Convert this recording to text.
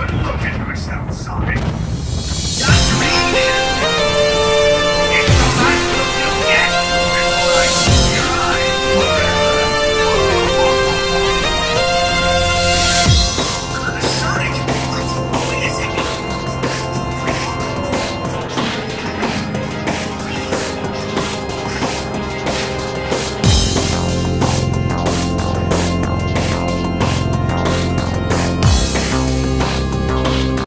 Good looking, Mr.